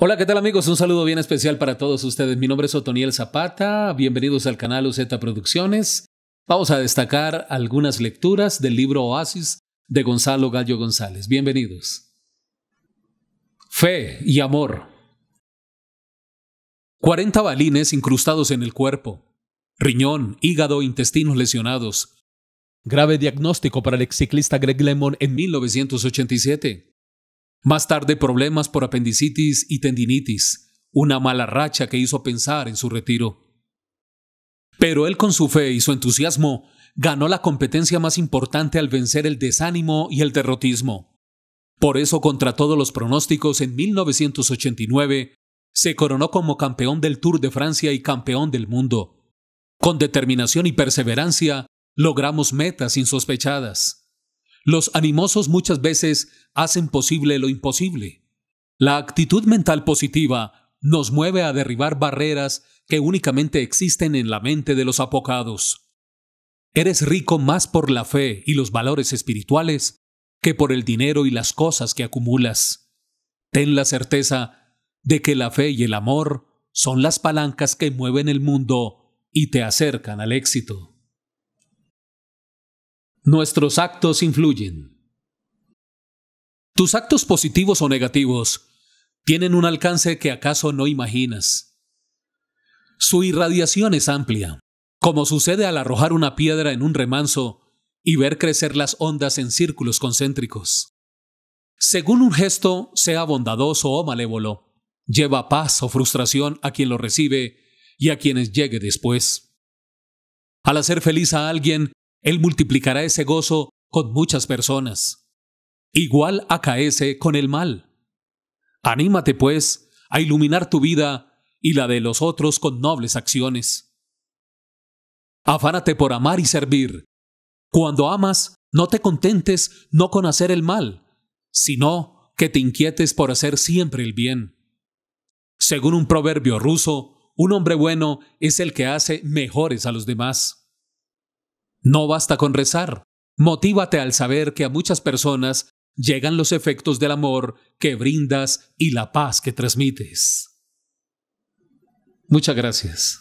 Hola, ¿qué tal amigos? Un saludo bien especial para todos ustedes. Mi nombre es Otoniel Zapata. Bienvenidos al canal UZ Producciones. Vamos a destacar algunas lecturas del libro Oasis de Gonzalo Gallo González. Bienvenidos. Fe y amor. 40 balines incrustados en el cuerpo. Riñón, hígado, intestinos lesionados. Grave diagnóstico para el exciclista Greg Lemon en 1987. Más tarde problemas por apendicitis y tendinitis, una mala racha que hizo pensar en su retiro. Pero él con su fe y su entusiasmo ganó la competencia más importante al vencer el desánimo y el derrotismo. Por eso, contra todos los pronósticos, en 1989 se coronó como campeón del Tour de Francia y campeón del mundo. Con determinación y perseverancia logramos metas insospechadas. Los animosos muchas veces hacen posible lo imposible. La actitud mental positiva nos mueve a derribar barreras que únicamente existen en la mente de los apocados. Eres rico más por la fe y los valores espirituales que por el dinero y las cosas que acumulas. Ten la certeza de que la fe y el amor son las palancas que mueven el mundo y te acercan al éxito. Nuestros actos influyen. Tus actos positivos o negativos tienen un alcance que acaso no imaginas. Su irradiación es amplia, como sucede al arrojar una piedra en un remanso y ver crecer las ondas en círculos concéntricos. Según un gesto, sea bondadoso o malévolo, lleva paz o frustración a quien lo recibe y a quienes llegue después. Al hacer feliz a alguien, él multiplicará ese gozo con muchas personas. Igual acaece con el mal. Anímate, pues, a iluminar tu vida y la de los otros con nobles acciones. Afánate por amar y servir. Cuando amas, no te contentes no con hacer el mal, sino que te inquietes por hacer siempre el bien. Según un proverbio ruso, un hombre bueno es el que hace mejores a los demás. No basta con rezar. Motívate al saber que a muchas personas llegan los efectos del amor que brindas y la paz que transmites. Muchas gracias.